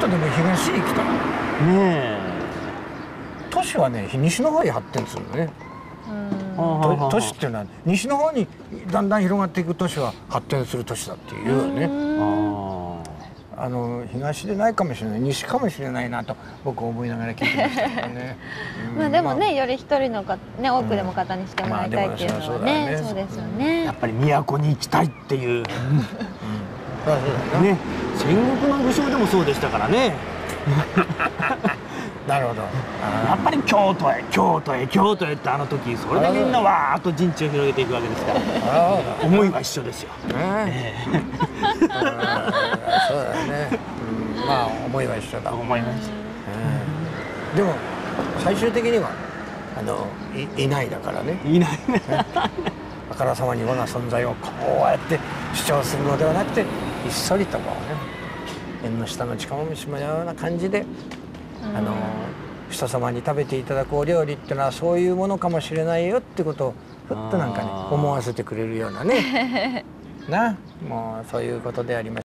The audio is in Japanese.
とでも東へ行きたい。都市はね西の方に発展するのね。都市っていうのは西の方にだんだん広がっていく都市は発展する都市だっていうよね。ああの東でないかもしれない西かもしれないなと僕思いながら聞いてましたけどね、うん。まあでもね、より一人の方ね多くでも方にしてもらいたいっていうのはまあね、ねそうですよあね。やっぱり都に行きたいっていうね。戦国の武将でもそうでしたからね。なるほど。やっぱり京都へ京都へ京都へってあの時それでみんなわーっと陣地を広げていくわけですから。思いは一緒ですよ。ね。うんそうだよね、うん、まあ思いは一緒だ、思います。うん。でも最終的にはあのいいないだからね。いない。ね あからさまに我が存在をこうやって主張するのではなくてひっそりとこうね縁の下の近もしのような感じで、あの人様に食べていただくお料理ってのはそういうものかもしれないよってことをふっとなんかね思わせてくれるようなね。なもうそういうことでありまし